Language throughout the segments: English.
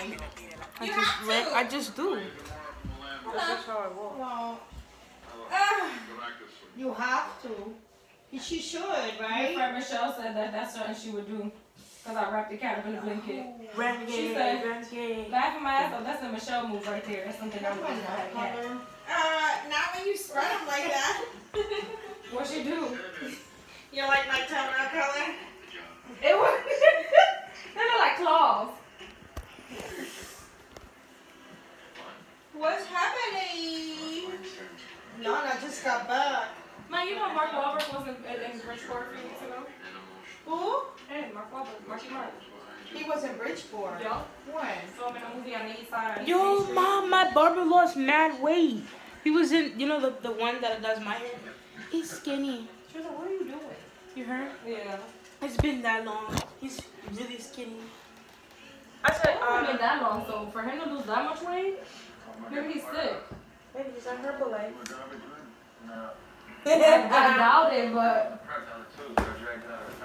Why? I You just have re- I just do. Hold That's just how I walk. Well, ah, you have to. She should, My right? friend Michelle said that that's something she would do. Cause I wrapped the cat up in a blanket. Renegade, She said- renegade. Laughing my ass off. That's a Michelle move right there. That's something I would do if I had a cat. Uh, not when you spread them like that. What she do? You're like my toenail color? It was. they look like claws. What's happening? No, I just got back. Man, you Wahlberg was in, in, in Bridgeport a few weeks ago. Who? Hey, Mark Wahlberg, Marky Mark. He was in Bridgeport. Yo, When? saw him in a movie on the east side. Yo, mom, my barber lost mad weight. He was in, you know, the, the one that does my hair. He's skinny. She was like, "What are you doing?" You heard? Yeah. It's been that long. He's really skinny. I said, It hasn't been uh, that long, so for him to lose that much weight, maybe he's sick. maybe he's on Herbalife. I doubt it, but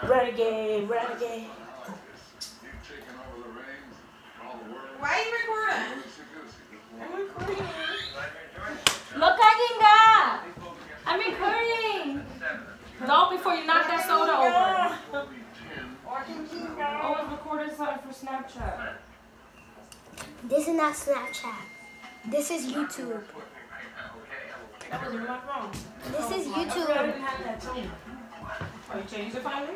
renegade, renegade. Why are you recording? I'm recording. look, at Aginga! I'm recording. Don't before you knock that soda over. Always oh, recording something for Snapchat. This is not Snapchat. This is YouTube. That wasn't my phone. This is I YouTube. didn't have that too. Oh, you changed it finally?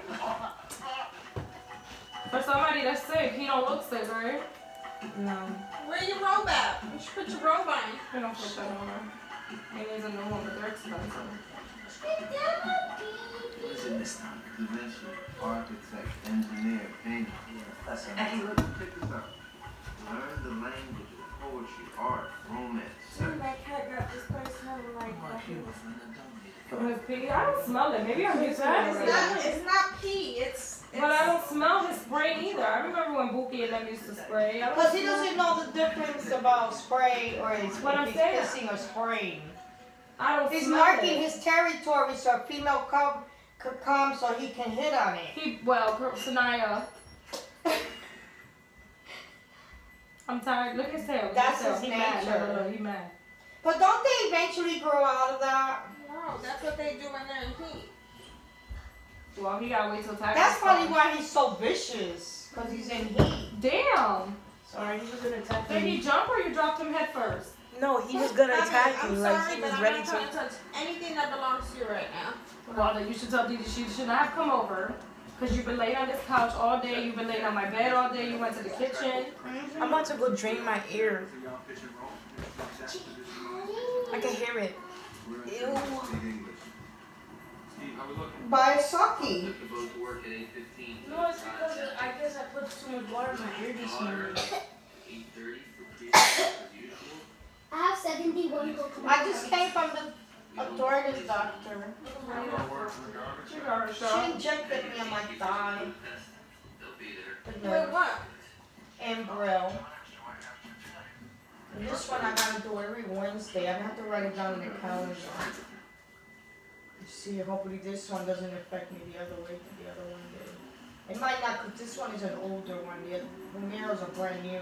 For somebody that's sick, he don't look sick, right? No. Where your robe at? You should put your robe on. He don't put that on. He needs a new one, but they're expensive. What is it this time? Dimension, architect, engineer, painter. That's a Hey, look, check this out. Learn the language of poetry, art, romance. My cat got this place smelling like From his pee, I don't smell it. Maybe I'm used to it It's already. not, it's not pee. It's. it's But I don't smell his spray either. I remember when Buki and them used to spray. Because he doesn't know the difference about spray or his, What I'm if saying. he's pissing or spraying. I don't He's smell marking it. his territory so a female cub could come so he can hit on it. He, well, Sanaya. I'm tired. Look at his tail. Look at That's tail. his he mad. nature. No, no, no, he mad. But don't they eventually grow out of that? No, that's what they do when they're in heat. Well, he gotta wait till tax. That's probably done. why he's so vicious. Because he's in heat. Damn. Sorry, he was gonna attack Did he me. jump or you dropped him head first? No, he was gonna I mean, attack I'm. Like sorry, he but was I'm ready not trying to. to touch anything that belongs to you right now. Well, then you should tell Didi she should not have come over. Because you've been laying on this couch all day. You've been laying on my bed all day. You went to the kitchen. I'm about to go drain my ear. I can hear it. Ew. By a sucky. No, it's because I guess I put too much water in my ear this morning. I have 71 Pokemon. I just came from the authorities doctor. She got her She shot. injected me on my thigh. Wait, what? Enbrel. And this one I gotta do every Wednesday. I have to write it down in the calendar. See, hopefully this one doesn't affect me the other way the other one did. It might not, cause this one is an older one. The mirrors are brand new.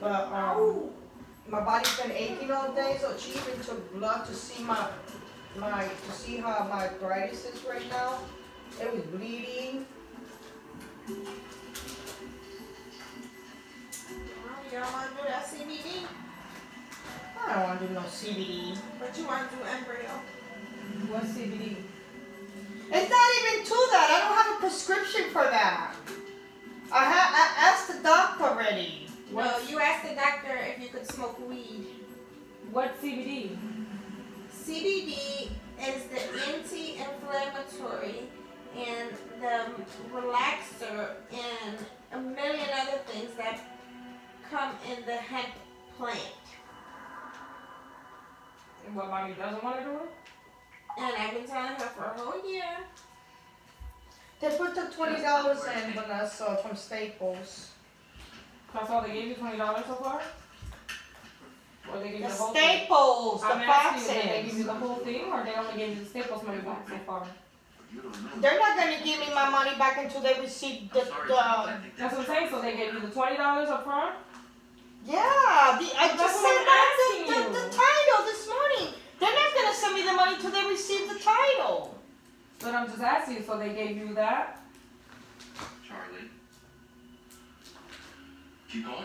But um, my body's been aching all day, so she even took blood to see my my to see how my arthritis is right now. It was bleeding. You don't want to do that CBD, I don't want to do no CBD. but you want to do Enbrel. What's CBD? It's not even to that. I don't have a prescription for that. I ha- I asked the doctor already. Smoke weed. What CBD? CBD is the anti-inflammatory and the relaxer and a million other things that come in the hemp plant. And what mommy doesn't want to do it? And I've been telling her for a whole year. They put the twenty dollars in, Vanessa, from Staples. That's all they gave you twenty dollars so far? Or they gave you The the whole thing? Staples, the I'm asking you, they give you the whole thing or they only gave you the Staples money back so far? You don't know. They're not gonna give me my money back until they receive the, the, That's what I'm saying. So they gave you the twenty dollars up front. yeah, the, I just what sent I'm out the, the, the title this morning. They're not gonna send me the money till they receive the title. But I'm just asking you. So they gave you that. Charlie. Keep going.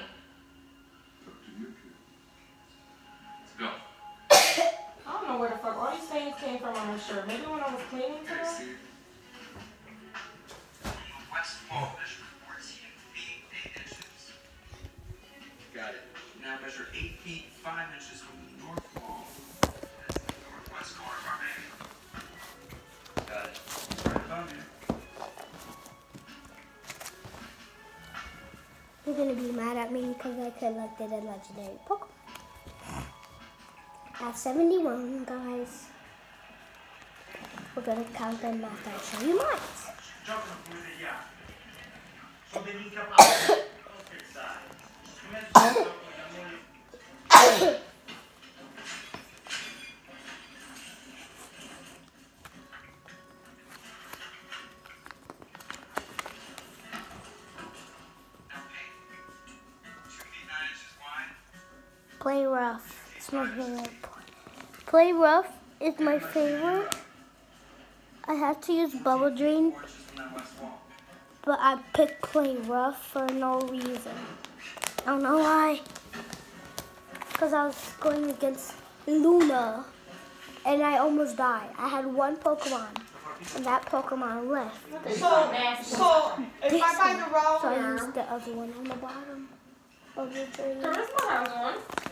Go. I don't know where the fuck all these stains came from on my shirt. Maybe when I was cleaning today. West wall measure 14 feet 8 inches. Got it. Now measure 8 feet 5 inches from the north wall. That's the northwest corner of our man. Got it. Right above you. You're gonna be mad at me because I collected a legendary Pokemon. At 71, guys, we're gonna count them after and show you mine. Jumping with it, yeah. So then you come out on the side. Imagine something, I mean, Now 8. 2 feet 9 inches wide. Play rough. It's favorite. Play rough is my favorite. I had to use bubble drain, 4 inches from that west wall. but I picked play rough for no reason. I don't know why. Because I was going against Luna, and I almost died. I had one Pokemon, and that Pokemon left. So, so if I buy the So I used the other one on the bottom of the drain. Charisma has one.